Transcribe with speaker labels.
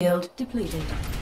Speaker 1: Shield depleted.